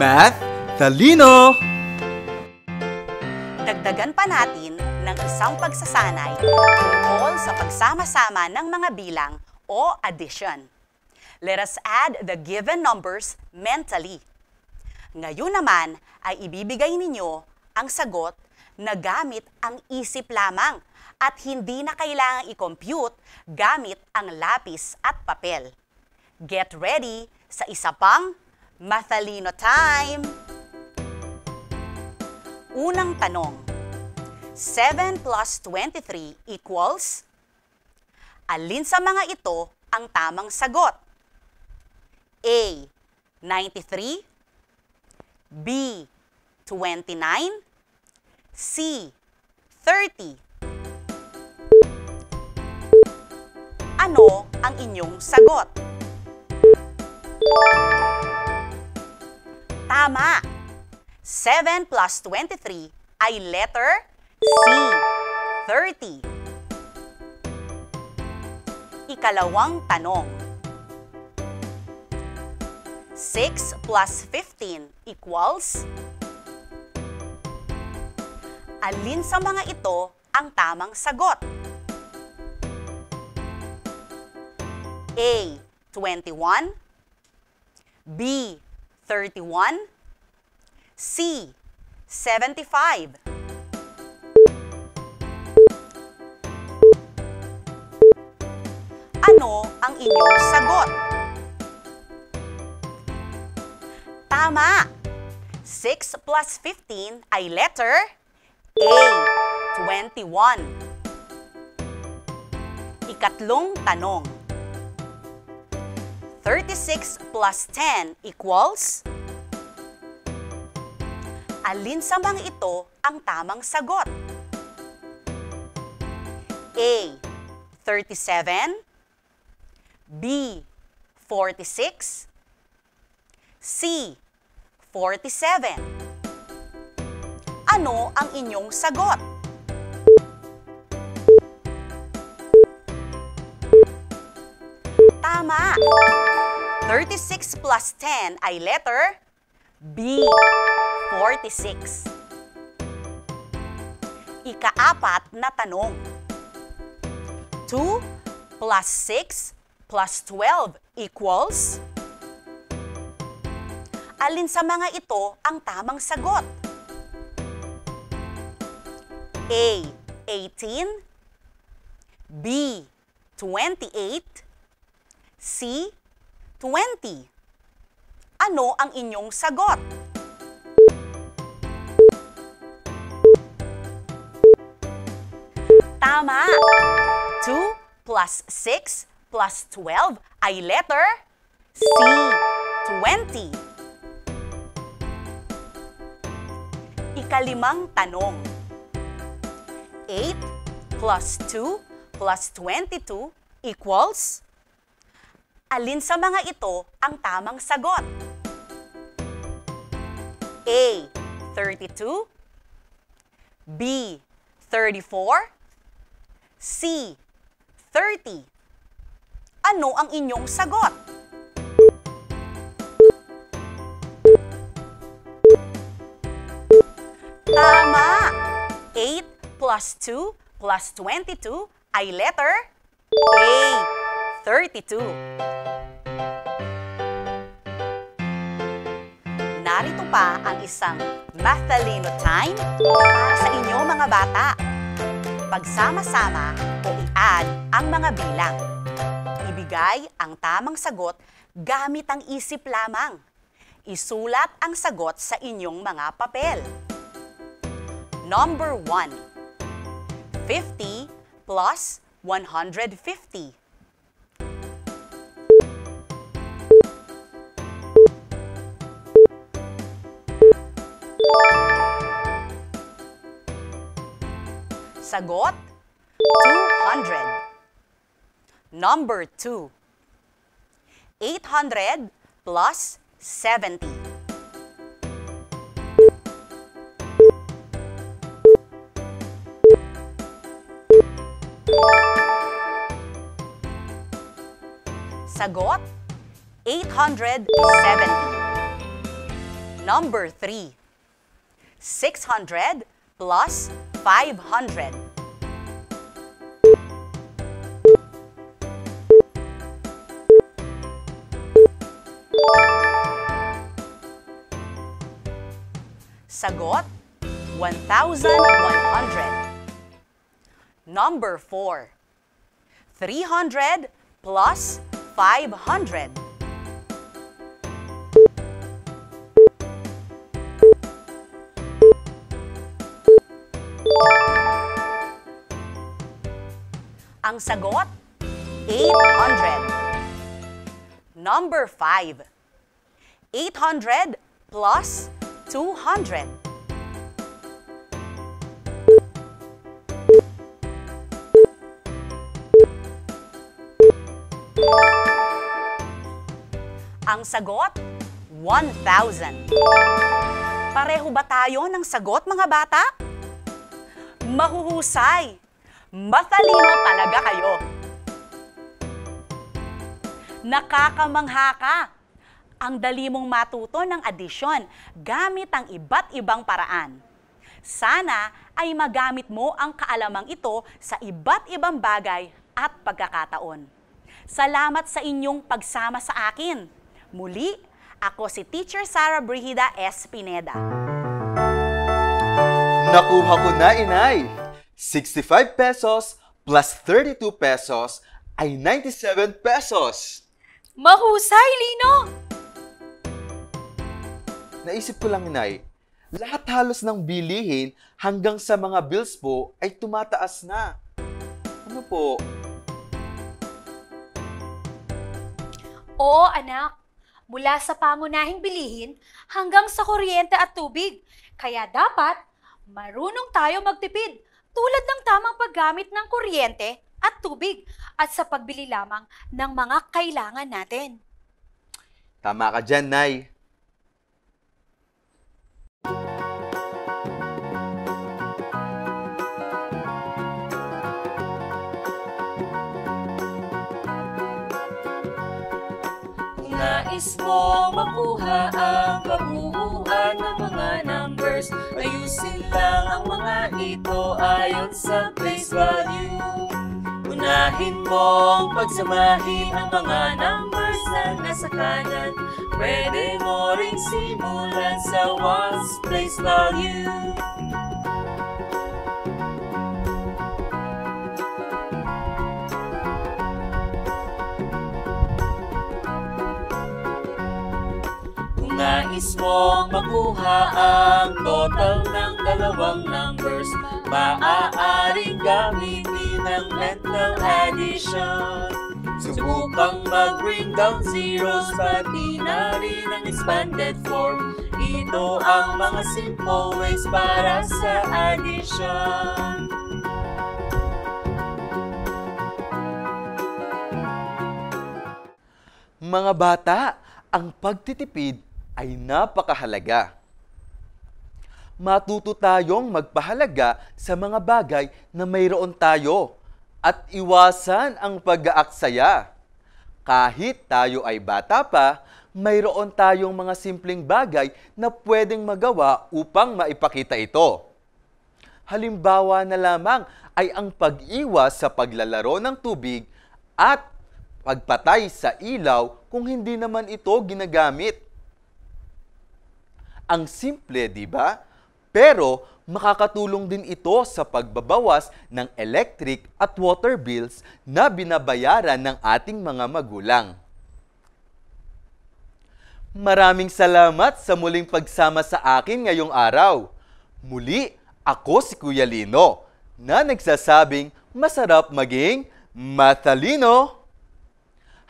Math Talino! Dagdagan pa natin ng isang pagsasanay tungkol sa pagsama-sama ng mga bilang o addition. Let us add the given numbers mentally. Ngayon naman ay ibibigay ninyo ang sagot na gamit ang isip lamang at hindi na kailangang i-compute gamit ang lapis at papel. Get ready sa isa pang Mathalino time! Unang tanong. 7 plus 23 equals? Alin sa mga ito ang tamang sagot? A. 93 B. 29 C. 30 Ano ang inyong sagot? Tama! 7 plus 23 ay letter C. 30. Ikalawang tanong. 6 plus 15 equals? Alin sa mga ito ang tamang sagot? A. 21 B. 31 C. 75 Ano ang inyong sagot? Tama! 6 plus 15 ay letter A. 21 Ikatlong tanong 36 plus 10 equals? Alin sa mga ito ang tamang sagot? A. 37 B. 46 C. 47 Ano ang inyong sagot? Tama! 36 plus 10 ay letter B. 46. Ikaapat na tanong. 2 plus 6 plus 12 equals? Alin sa mga ito ang tamang sagot? A. 18 B. 28 C. 20 Ano ang inyong sagot? Tama! 2 plus 6 plus 12 ay letter C. 20. Ikalimang tanong. 8 plus 2 plus 22 equals? Alin sa mga ito ang tamang sagot? A. 32 B. 34 C. 30 Ano ang inyong sagot? Tama! 8 plus 2 plus 22 ay letter A. 32. Narito pa ang isang Mathalino time para sa inyo mga bata. Pagsama-sama o i-add ang mga bilang. Ibigay ang tamang sagot gamit ang isip lamang. Isulat ang sagot sa inyong mga papel. Number 1. 50 plus 150. Sagot, 200. Number 2. 800 plus 70. Sagot, 870. Number 3. 600 plus 500. Sagot, 1,100. Number 4. 300 plus 500. Ang sagot, 800. Number 5. 800 plus 200. Ang sagot, 1,000. Pareho ba tayo ng sagot mga bata? Mahuhusay! Matalino talaga kayo! Nakakamangha ka! Ang dali mong matuto ng adisyon gamit ang iba't ibang paraan. Sana ay magamit mo ang kaalamang ito sa iba't ibang bagay at pagkakataon. Salamat sa inyong pagsama sa akin. Muli, ako si Teacher Sara Brigida S. Pineda. Nakuha ko na, inay! 65 pesos plus 32 pesos ay 97 pesos. Mahusay, Lino! Naisip ko lang, inay, lahat halos ng bilihin hanggang sa mga bills po ay tumataas na. Ano po? Oo, anak. Mula sa pangunahing bilihin hanggang sa kuryente at tubig. Kaya dapat marunong tayo magtipid tulad ng tamang paggamit ng kuryente at tubig at sa pagbili lamang ng mga kailangan natin. Tama ka dyan, Nay. Nais mo makuha ang kabuuan ng mga numbers, ayusin lang ang mga ito ayon sa place value. Unahin mong pagsamahin ang mga numbers na nasa kanan. Pwede mo ring simulan sa ones place value. Kung nais mong makuha ang total ng dalawang numbers, maaaring gamitin ang mental addition. Subukang mag-bring down zeros, pati na rin ang expanded form. Ito ang mga simple ways para sa addition. Mga bata, ang pagtitipid ay napakahalaga. Matuto tayong magpahalaga sa mga bagay na mayroon tayo at iwasan ang pag-aaksaya. Kahit tayo ay bata pa, mayroon tayong mga simpleng bagay na pwedeng magawa upang maipakita ito. Halimbawa na lamang ay ang pag-iwas sa paglalaro ng tubig at pagpatay sa ilaw kung hindi naman ito ginagamit. Ang simple, di ba? Pero makakatulong din ito sa pagbabawas ng electric at water bills na binabayaran ng ating mga magulang. Maraming salamat sa muling pagsama sa akin ngayong araw. Muli, ako si Kuya Lino na nagsasabing masarap maging matalino.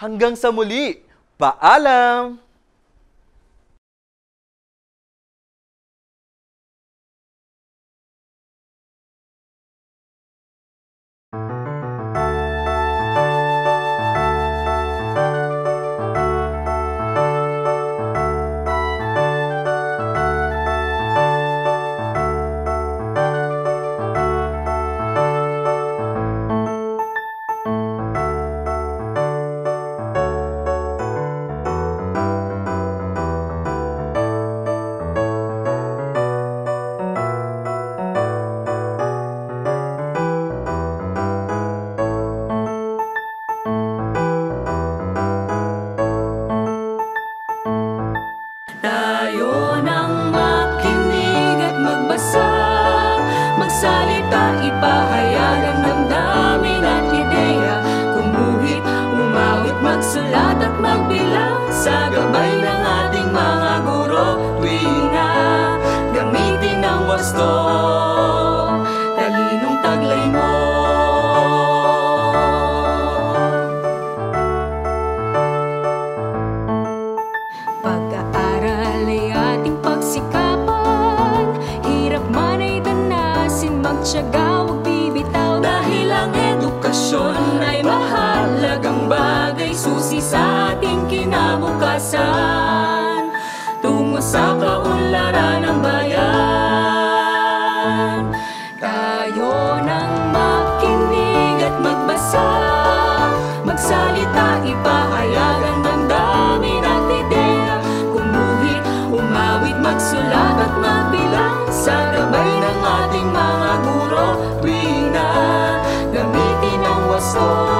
Hanggang sa muli, paalam! Zion. salita Ipaayag ang damdamin at ideya. Kumuhit, umawit, magsulat at magbilang Sa gabay ng ating mga guro. Wina, gamitin ang wasto